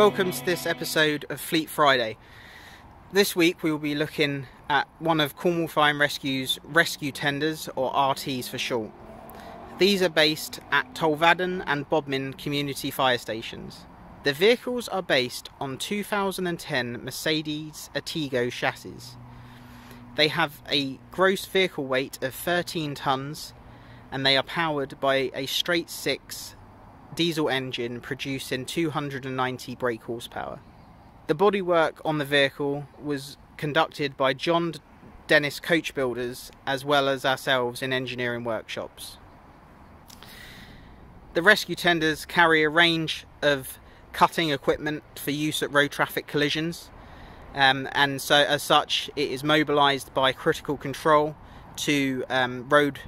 Welcome to this episode of Fleet Friday. This week we will be looking at one of Cornwall Fire and Rescue's rescue tenders, or RTs for short. These are based at Tolvaddon and Bodmin community fire stations. The vehicles are based on 2010 Mercedes Atego chassis. They have a gross vehicle weight of 13 tonnes and they are powered by a straight six diesel engine producing 290 brake horsepower. The bodywork on the vehicle was conducted by John Dennis Coach Builders as well as ourselves in engineering workshops. The rescue tenders carry a range of cutting equipment for use at road traffic collisions, um, and so as such, it is mobilised by critical control to um, road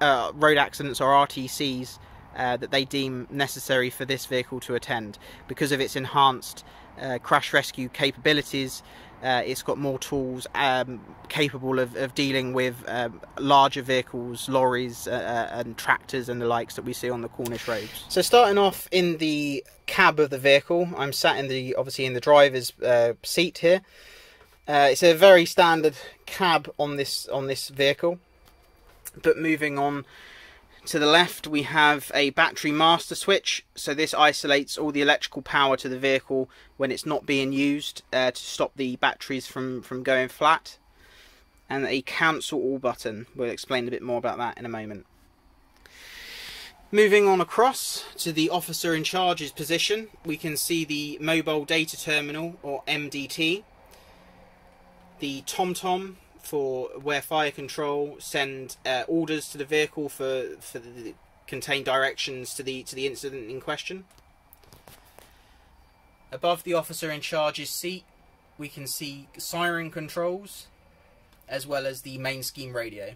uh, road accidents or RTCs uh, that they deem necessary for this vehicle to attend. Because of its enhanced uh, crash rescue capabilities, uh, it's got more tools um, capable of, of, dealing with um, larger vehicles, lorries, uh, uh, and tractors and the likes that we see on the Cornish roads. So, starting off in the cab of the vehicle, I'm sat in the obviously in the driver's uh, seat here. it's a very standard cab on this on this vehicle, but moving on to the left we have a battery master switch, so this isolates all the electrical power to the vehicle when it's not being used uh, to stop the batteries from, from going flat. And a cancel all button, we'll explain a bit more about that in a moment. Moving on across to the officer in charge's position, we can see the mobile data terminal or MDT, the TomTom for where fire control send uh, orders to the vehicle for for the contain directions to the to the incident in question. Above the officer in charge's seat, we can see siren controls as well as the main scheme radio.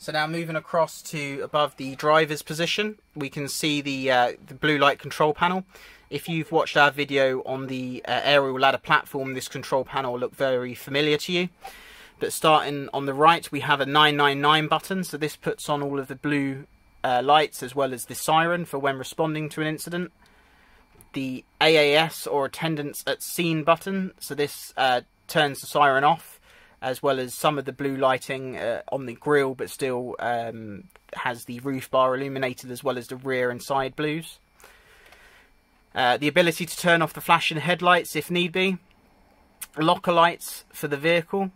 So now moving across to above the driver's position, we can see the uh, the blue light control panel. If you've watched our video on the uh, aerial ladder platform, this control panel will look very familiar to you. But starting on the right, we have a 999 button. So this puts on all of the blue uh, lights as well as the siren for when responding to an incident. The AAS or attendance at scene button. So this uh, turns the siren off as well as some of the blue lighting uh, on the grille, but still um, has the roof bar illuminated as well as the rear and side blues. Uh, the ability to turn off the flashing headlights if need be. Locker lights for the vehicle.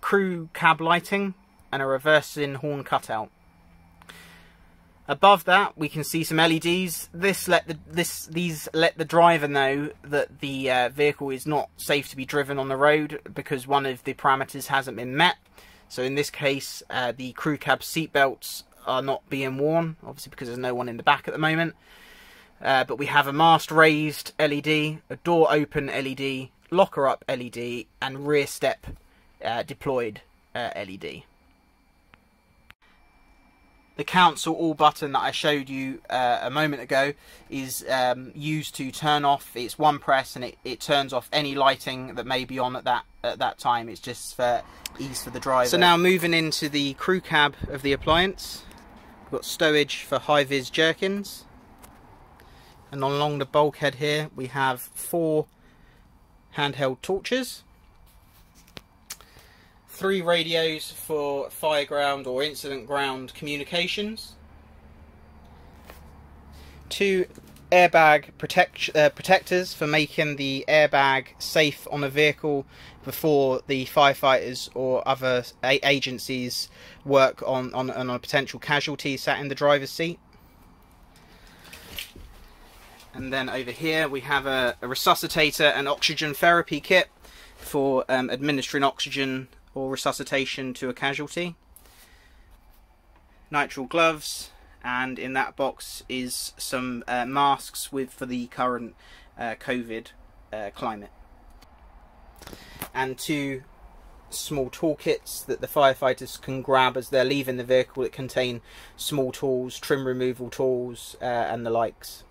Crew cab lighting and a reversing horn cutout. Above that, we can see some LEDs. This let the this these let the driver know that the uh, vehicle is not safe to be driven on the road because one of the parameters hasn't been met. So in this case, uh, the crew cab seatbelts are not being worn, obviously because there's no one in the back at the moment. Uh, but we have a mast raised LED, a door open LED, locker up LED, and rear step uh, deployed uh, LED. The cancel all button that I showed you uh, a moment ago is um, used to turn off. It's one press and it, it turns off any lighting that may be on at that at that time. It's just for ease for the driver. So now moving into the crew cab of the appliance, we've got stowage for high vis jerkins and along the bulkhead here we have four handheld torches three radios for fire ground or incident ground communications. Two airbag protect, uh, protectors for making the airbag safe on a vehicle before the firefighters or other agencies work on, on, on a potential casualty sat in the driver's seat. And then over here we have a, a resuscitator and oxygen therapy kit for um, administering oxygen or resuscitation to a casualty. Nitrile gloves, and in that box is some uh, masks with for the current uh, COVID uh, climate. And two small toolkits that the firefighters can grab as they're leaving the vehicle that contain small tools, trim removal tools, uh, and the likes.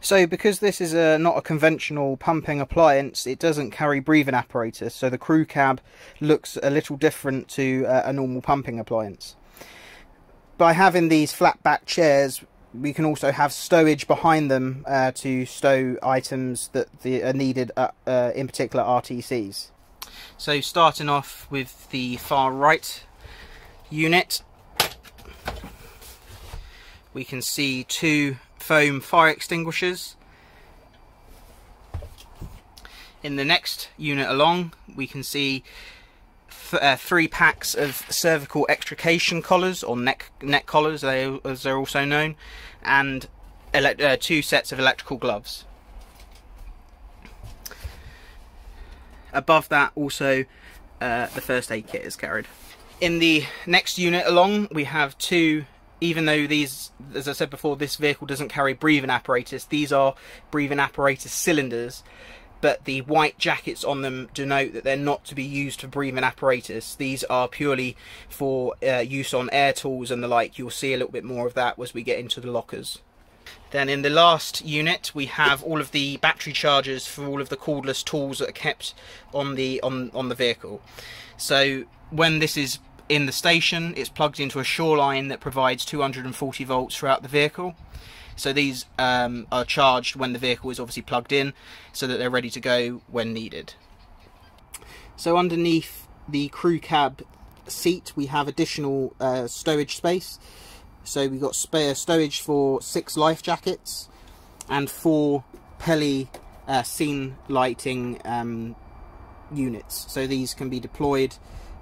So because this is a, not a conventional pumping appliance, it doesn't carry breathing apparatus, so the crew cab looks a little different to uh, a normal pumping appliance. By having these flat back chairs, we can also have stowage behind them uh, to stow items that the, are needed, at, uh, in particular RTCs. So starting off with the far right unit, we can see two foam fire extinguishers. In the next unit along, we can see th uh, three packs of cervical extrication collars, or neck neck collars, as they're also known, and uh, two sets of electrical gloves. Above that, also uh, the first aid kit is carried. In the next unit along, we have two even though these, as I said before, this vehicle doesn't carry breathing apparatus, these are breathing apparatus cylinders, but the white jackets on them denote that they're not to be used for breathing apparatus. These are purely for uh, use on air tools and the like. You'll see a little bit more of that as we get into the lockers. Then in the last unit we have all of the battery chargers for all of the cordless tools that are kept on the on on the vehicle. So when this is in the station, it's plugged into a Shoreline that provides 240 volts throughout the vehicle. So these um, are charged when the vehicle is obviously plugged in so that they're ready to go when needed. So underneath the crew cab seat we have additional uh, stowage space. So we've got spare stowage for six life jackets and four Peli uh, scene lighting um, units. So these can be deployed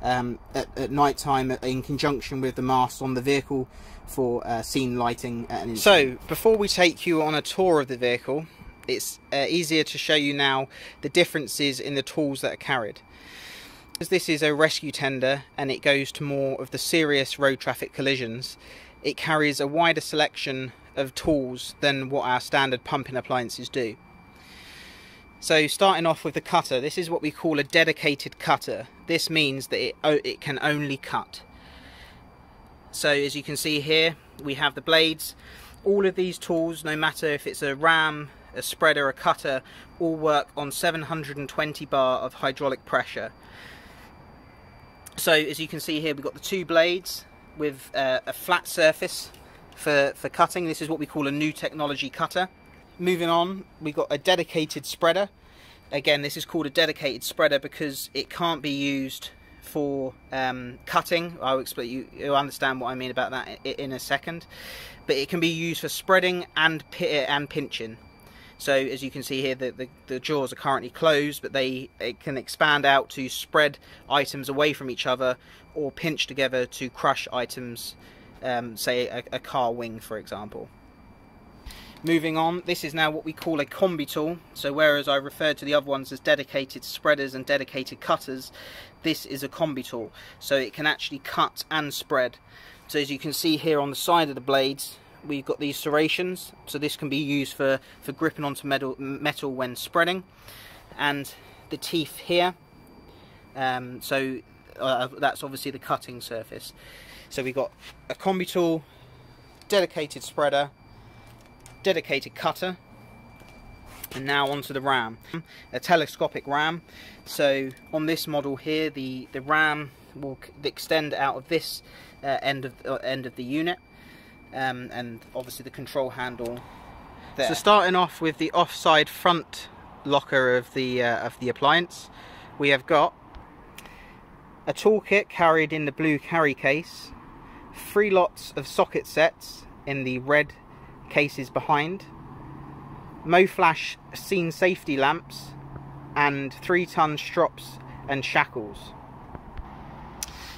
um, at, at night time in conjunction with the mast on the vehicle for uh, scene lighting. so before we take you on a tour of the vehicle, it's uh, easier to show you now the differences in the tools that are carried. As this is a rescue tender and it goes to more of the serious road traffic collisions, it carries a wider selection of tools than what our standard pumping appliances do. So starting off with the cutter, this is what we call a dedicated cutter. This means that it, it can only cut. So as you can see here, we have the blades. All of these tools, no matter if it's a ram, a spreader, a cutter, all work on 720 bar of hydraulic pressure. So as you can see here, we've got the two blades with uh, a flat surface for, for cutting. This is what we call a new technology cutter. Moving on, we've got a dedicated spreader. Again, this is called a dedicated spreader because it can't be used for um, cutting. I'll explain. You, you'll understand what I mean about that in a second. But it can be used for spreading and and pinching. So as you can see here, the, the, the, jaws are currently closed, but they it can expand out to spread items away from each other or pinch together to crush items, um, say a, a car wing, for example. Moving on, this is now what we call a combi tool. So whereas I referred to the other ones as dedicated spreaders and dedicated cutters, this is a combi tool. So it can actually cut and spread. So as you can see here on the side of the blades, we've got these serrations. So this can be used for, for gripping onto metal, metal when spreading. And the teeth here. Um, so uh, that's obviously the cutting surface. So we've got a combi tool, dedicated spreader, dedicated cutter. And now onto the ram. A telescopic ram. So on this model here the the ram will extend out of this uh, end of uh, end of the unit. Um, and obviously the control handle there. so starting off with the offside front locker of the uh, of the appliance we have got a toolkit carried in the blue carry case three lots of socket sets in the red cases behind, MoFlash scene safety lamps, and 3 ton strops and shackles.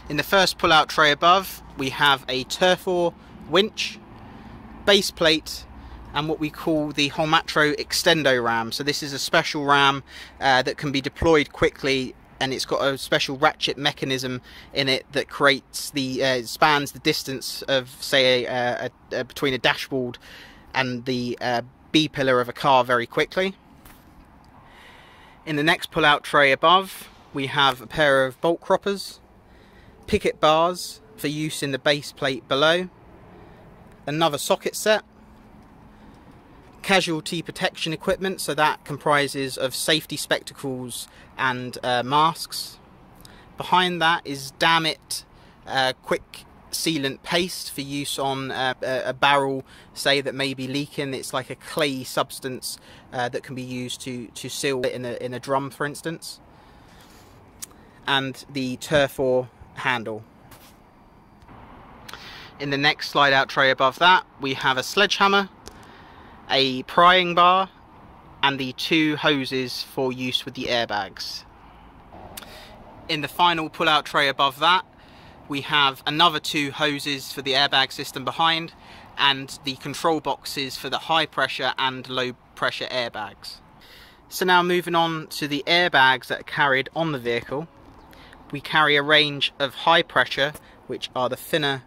In the first pull-out tray above, we have a Tirfor winch, base plate, and what we call the Holmatro Extendo ram. So this is a special ram uh, that can be deployed quickly and it's got a special ratchet mechanism in it that creates the uh, spans the distance of say a, a, a, between a dashboard and the uh, B pillar of a car very quickly. In the next pull-out tray above we have a pair of bolt croppers, picket bars for use in the base plate below, another socket set, casualty protection equipment, so that comprises of safety spectacles and uh, masks. Behind that is Damit uh, quick sealant paste for use on uh, a, barrel, say that may be leaking. It's like a clay substance uh, that can be used to, to seal it in a, in a drum, for instance. And the Tirfor handle. In the next slide out tray above that, we have a sledgehammer, a prying bar, and the two hoses for use with the airbags. In the final pull-out tray above that, we have another two hoses for the airbag system behind and the control boxes for the high pressure and low pressure airbags. So now moving on to the airbags that are carried on the vehicle, we carry a range of high pressure, which are the thinner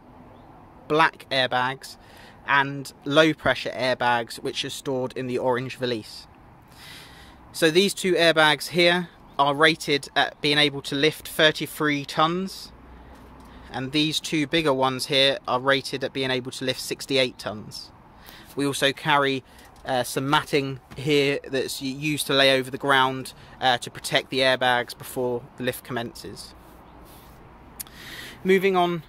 black airbags, and low pressure airbags, which are stored in the orange valise. So these two airbags here are rated at being able to lift 33 tons and these two bigger ones here are rated at being able to lift 68 tons. We also carry uh, some matting here that's used to lay over the ground uh, to protect the airbags before the lift commences. Moving on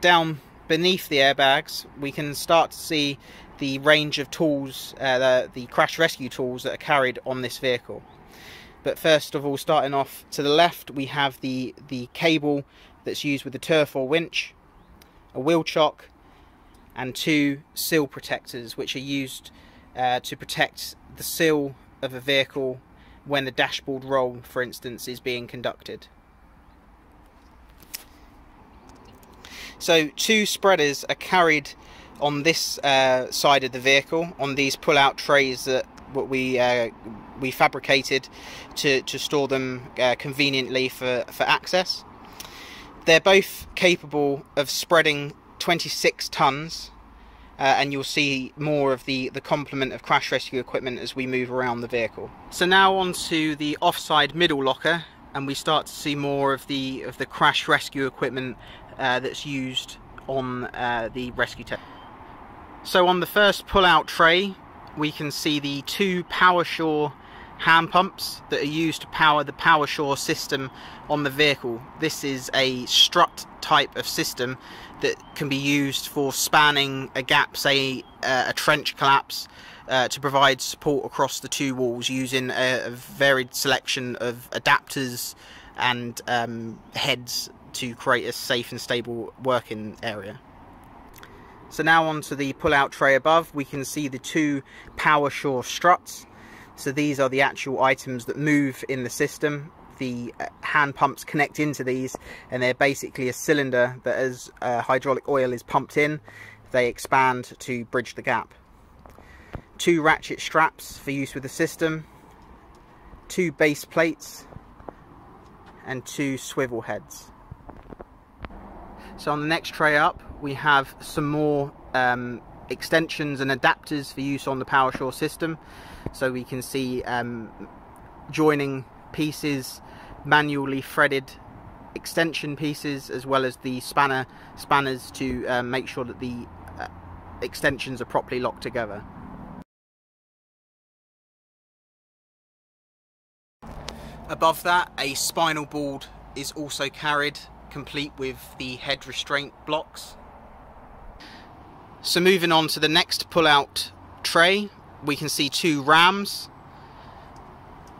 down beneath the airbags we can start to see the range of tools, uh, the, the crash rescue tools that are carried on this vehicle. But first of all, starting off to the left, we have the, the cable that's used with the Tirfor winch, a wheel chock, and two seal protectors, which are used uh, to protect the seal of a vehicle when the dashboard roll, for instance, is being conducted. So two spreaders are carried on this uh, side of the vehicle on these pull-out trays that what we uh, we fabricated to, to store them uh, conveniently for, for access. They're both capable of spreading 26 tons uh, and you'll see more of the, the complement of crash rescue equipment as we move around the vehicle. So now on to the offside middle locker and we start to see more of the of the crash rescue equipment uh, that's used on uh, the rescue tech. So on the first pull-out tray we can see the two PowerShore hand pumps that are used to power the PowerShore system on the vehicle. This is a strut type of system that can be used for spanning a gap, say uh, a trench collapse, uh, to provide support across the two walls using a, a varied selection of adapters and um, heads to create a safe and stable working area. So now onto the pull-out tray above, we can see the two power PowerShore struts. So these are the actual items that move in the system. The uh, hand pumps connect into these and they're basically a cylinder that as uh, hydraulic oil is pumped in, they expand to bridge the gap. Two ratchet straps for use with the system, two base plates and two swivel heads. So on the next tray up we have some more um, extensions and adapters for use on the PowerShore system so we can see um, joining pieces manually threaded extension pieces as well as the spanner spanners to um, make sure that the uh, extensions are properly locked together. Above that a spinal board is also carried complete with the head restraint blocks. So moving on to the next pull-out tray, we can see two rams,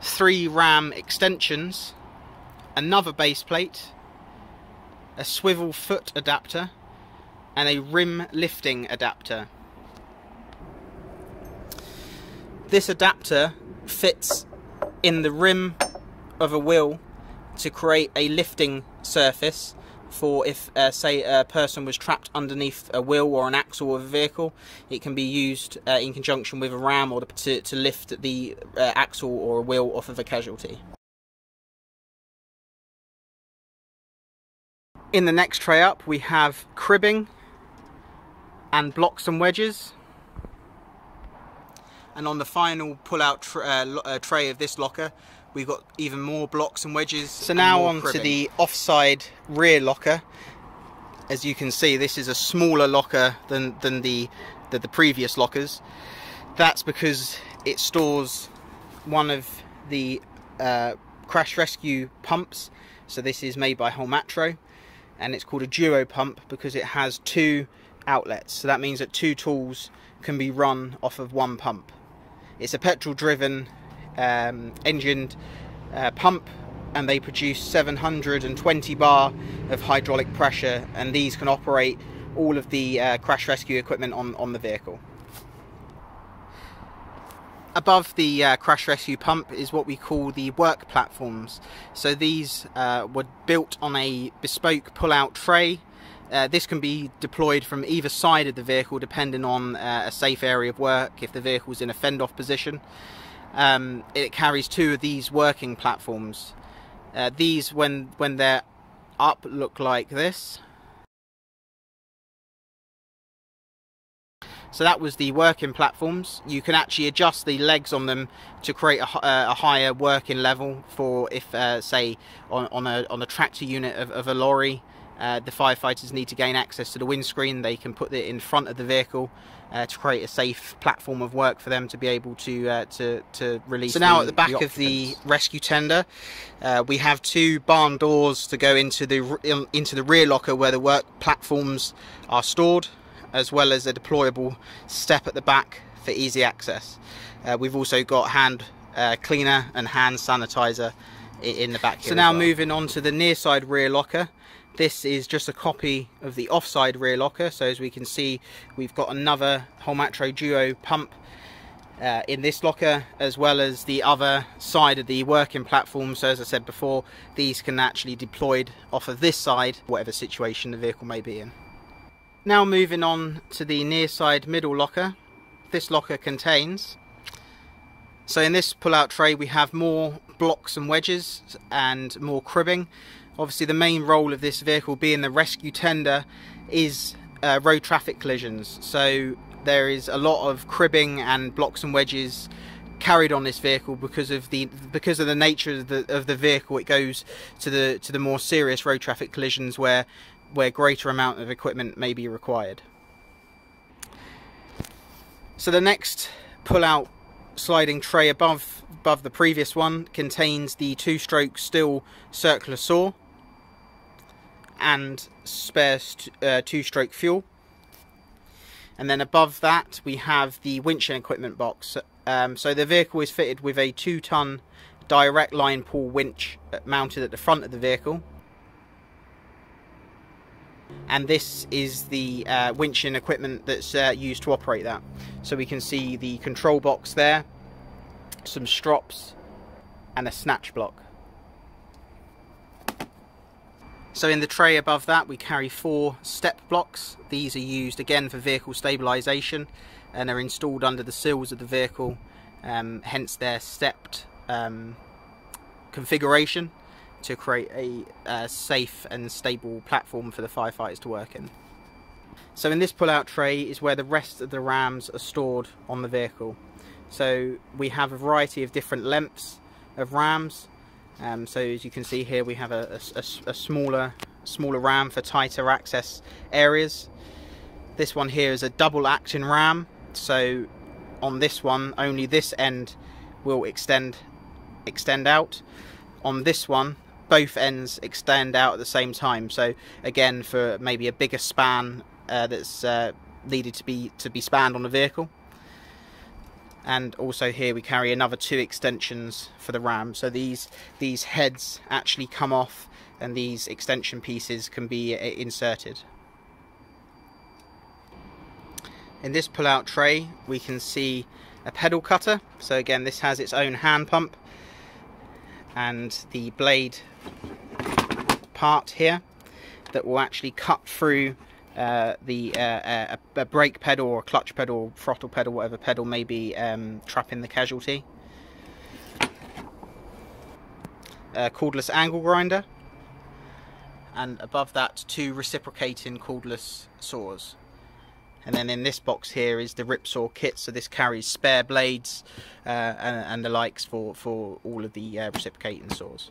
three ram extensions, another base plate, a swivel foot adapter, and a rim lifting adapter. This adapter fits in the rim of a wheel to create a lifting surface for if, uh, say, a person was trapped underneath a wheel or an axle of a vehicle, it can be used uh, in conjunction with a ram or to, to lift the uh, axle or a wheel off of a casualty. In the next tray up, we have cribbing and blocks and wedges. And on the final pull-out tr uh, uh, tray of this locker, We've got even more blocks and wedges. So now on cribbing. to the offside rear locker. As you can see, this is a smaller locker than, than the, the, the previous lockers. That's because it stores one of the uh, crash rescue pumps. So this is made by Holmatro. and it's called a duo pump because it has two outlets. So that means that two tools can be run off of one pump. It's a petrol driven um, engined uh, pump and they produce 720 bar of hydraulic pressure and these can operate all of the uh, crash rescue equipment on, on the vehicle. Above the uh, crash rescue pump is what we call the work platforms. So these uh, were built on a bespoke pull-out tray. Uh, this can be deployed from either side of the vehicle depending on uh, a safe area of work if the vehicle is in a fend-off position. Um, it carries two of these working platforms. Uh, these, when when they're up, look like this. So that was the working platforms. You can actually adjust the legs on them to create a, uh, a higher working level for if, uh, say, on, on, a, on a tractor unit of, of a lorry, uh, the firefighters need to gain access to the windscreen. They can put it in front of the vehicle uh, to create a safe platform of work for them to be able to uh, to, to release. So now the, at the back the of the rescue tender, uh, we have two barn doors to go into the into the rear locker where the work platforms are stored as well as a deployable step at the back for easy access. Uh, we've also got hand uh, cleaner and hand sanitizer in the back So now well. moving on to the near side rear locker. This is just a copy of the offside rear locker. So as we can see, we've got another Holmatro Duo pump uh, in this locker as well as the other side of the working platform so as I said before these can actually deployed off of this side whatever situation the vehicle may be in. Now moving on to the near side middle locker. This locker contains, so in this pull-out tray we have more blocks and wedges and more cribbing. Obviously the main role of this vehicle being the rescue tender is uh, road traffic collisions. So there is a lot of cribbing and blocks and wedges carried on this vehicle because of the because of the nature of the of the vehicle it goes to the to the more serious road traffic collisions where where greater amount of equipment may be required. So the next pull-out sliding tray above above the previous one contains the two-stroke Stihl circular saw and spare uh, two-stroke fuel. And then above that we have the winching equipment box. Um, so the vehicle is fitted with a two-ton direct line pull winch uh, mounted at the front of the vehicle and this is the uh, winching equipment that's uh, used to operate that. So we can see the control box there, some strops, and a snatch block. So in the tray above that we carry four step blocks. These are used again for vehicle stabilisation and are installed under the sills of the vehicle, um, hence their stepped um, configuration to create a, a safe and stable platform for the firefighters to work in. So in this pull-out tray is where the rest of the rams are stored on the vehicle. So we have a variety of different lengths of rams. Um, so as you can see here we have a, a, a, smaller smaller ram for tighter access areas. This one here is a double acting ram. So on this one only this end will extend extend out. On this one both ends extend out at the same time. So again, for maybe a bigger span uh, that's uh, needed to be to be spanned on the vehicle. And also here we carry another two extensions for the ram. So these these heads actually come off, and these extension pieces can be inserted. In this pull-out tray, we can see a pedal cutter. So again, this has its own hand pump and the blade part here that will actually cut through uh, the uh, a, a, brake pedal or clutch pedal, throttle pedal, whatever pedal may be um, trapping the casualty. A cordless angle grinder, and above that two reciprocating cordless saws. And then in this box here is the rip saw kit, so this carries spare blades uh, and, and, the likes for, for all of the uh, reciprocating saws.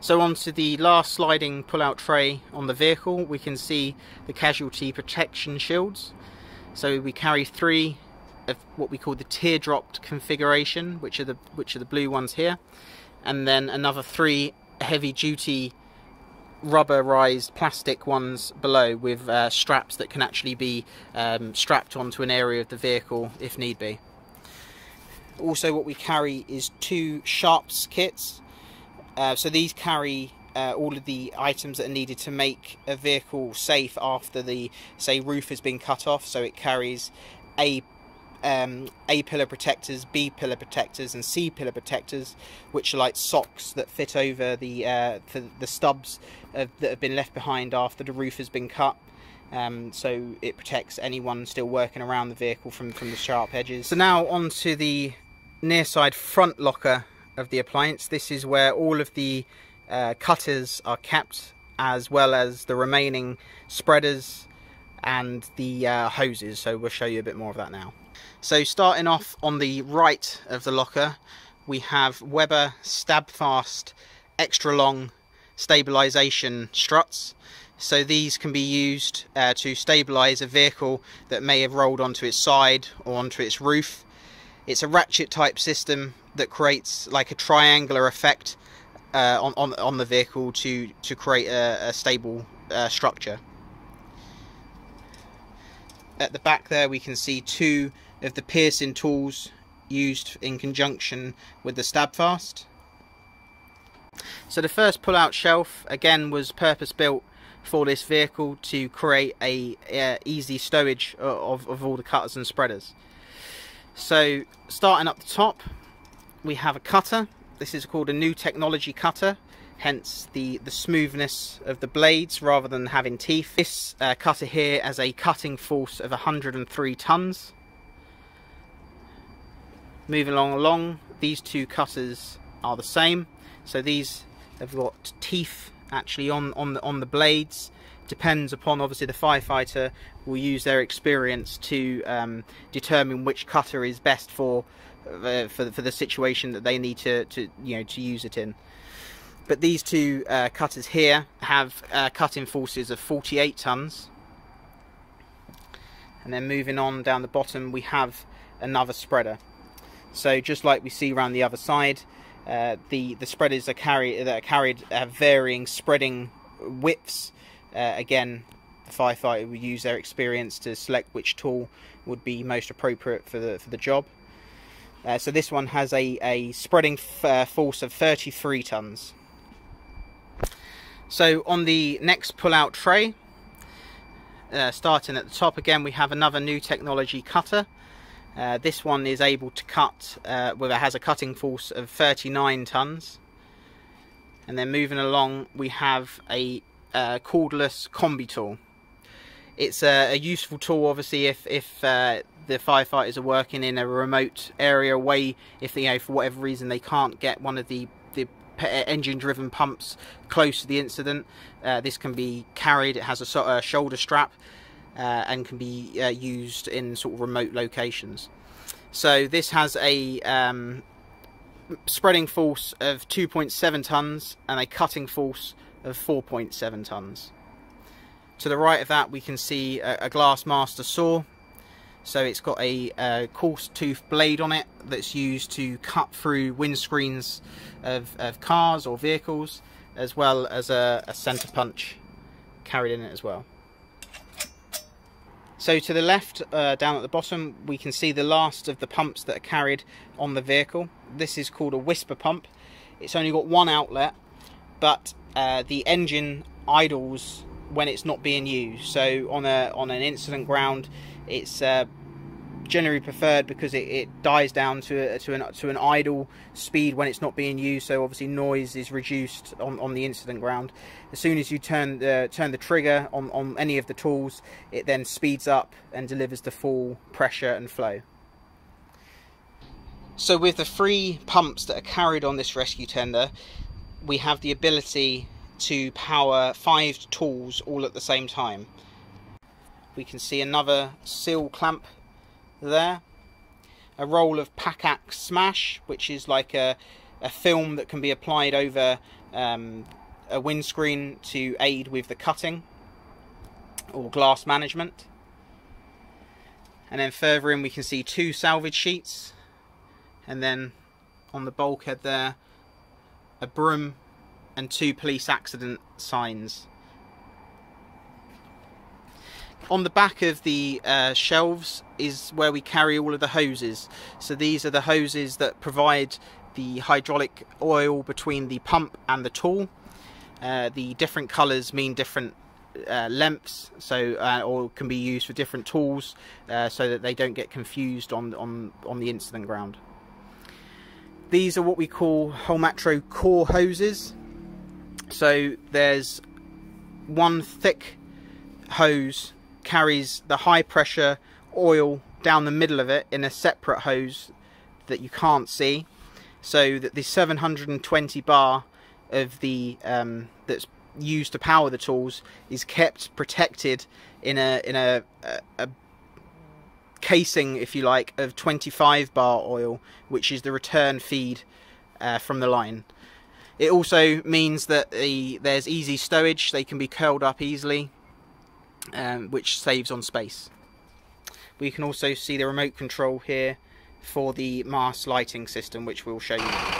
So onto the last sliding pull-out tray on the vehicle, we can see the casualty protection shields. So we carry three of what we call the teardropped configuration, which are the which are the blue ones here, and then another three heavy-duty rubberized plastic ones below with uh, straps that can actually be um, strapped onto an area of the vehicle if need be. Also what we carry is two sharps kits. Uh, so these carry uh, all of the items that are needed to make a vehicle safe after the say roof has been cut off. So it carries a um, A pillar protectors, B pillar protectors, and C pillar protectors, which are like socks that fit over the uh, the stubs of, that have been left behind after the roof has been cut. Um, so it protects anyone still working around the vehicle from, from the sharp edges. So now onto the near side front locker of the appliance. This is where all of the uh, cutters are kept as well as the remaining spreaders and the uh, hoses so we'll show you a bit more of that now. So starting off on the right of the locker we have Weber Stabfast extra long stabilization struts so these can be used uh, to stabilize a vehicle that may have rolled onto its side or onto its roof. It's a ratchet type system that creates like a triangular effect uh, on, on, on the vehicle to, to create a, a stable uh, structure. At the back there we can see two of the piercing tools used in conjunction with the Stabfast. So the first pull-out shelf again was purpose built for this vehicle to create a uh, easy stowage of, of all the cutters and spreaders. So starting up the top we have a cutter this is called a new technology cutter, hence the, the smoothness of the blades rather than having teeth. This uh, cutter here has a cutting force of 103 tons. Moving along along, these two cutters are the same. So these have got teeth actually on, on, the, on the blades depends upon obviously the firefighter will use their experience to um, determine which cutter is best for uh, for, for the situation that they need to, to you know to use it in. But these two uh, cutters here have uh, cutting forces of 48 tons. And then moving on down the bottom, we have another spreader. So just like we see around the other side, uh, the the spreaders are carried that are carried have varying spreading widths. Uh, again, the firefighter would use their experience to select which tool would be most appropriate for the for the job. Uh, so this one has a, a spreading uh, force of 33 tons. So on the next pull-out tray, uh, starting at the top again, we have another new technology cutter. Uh, this one is able to cut, uh, well, it has a cutting force of 39 tons. And then moving along, we have a uh, cordless combi tool. It's a, a, useful tool, obviously, if, if the firefighters are working in a remote area away if they, you know for whatever reason they can't get one of the the engine driven pumps close to the incident. Uh, this can be carried it has a, a shoulder strap uh, and can be uh, used in sort of remote locations. So this has a um, spreading force of 2.7 tons and a cutting force of 4.7 tons. To the right of that we can see a, a Glassmaster saw so it's got a, a coarse tooth blade on it that's used to cut through windscreens of, of cars or vehicles, as well as a, a center punch carried in it as well. So to the left, uh, down at the bottom, we can see the last of the pumps that are carried on the vehicle. This is called a whisper pump. It's only got one outlet, but uh, the engine idles when it's not being used. So on a on an incident ground, it's uh, generally preferred because it, it dies down to a, to an to an idle speed when it's not being used. So obviously noise is reduced on, on the incident ground. As soon as you turn the turn the trigger on on any of the tools, it then speeds up and delivers the full pressure and flow. So with the three pumps that are carried on this rescue tender, we have the ability to power five tools all at the same time. We can see another seal clamp there. A roll of Pack-Ax Smash, which is like a, a film that can be applied over um, a windscreen to aid with the cutting or glass management. And then further in we can see two salvage sheets and then on the bulkhead there a broom and two police accident signs. On the back of the uh, shelves is where we carry all of the hoses. So these are the hoses that provide the hydraulic oil between the pump and the tool. Uh, the different colours mean different uh, lengths, so uh, or can be used for different tools, uh, so that they don't get confused on on on the incident ground. These are what we call Holmatro core hoses. So there's one thick hose carries the high pressure oil down the middle of it in a separate hose that you can't see. So that the 720 bar of the um, that's used to power the tools is kept protected in a in a, a, a casing, if you like, of 25 bar oil, which is the return feed uh, from the line. It also means that the, there's easy stowage; they can be curled up easily, um, which saves on space. We can also see the remote control here for the MAST lighting system, which we'll show you.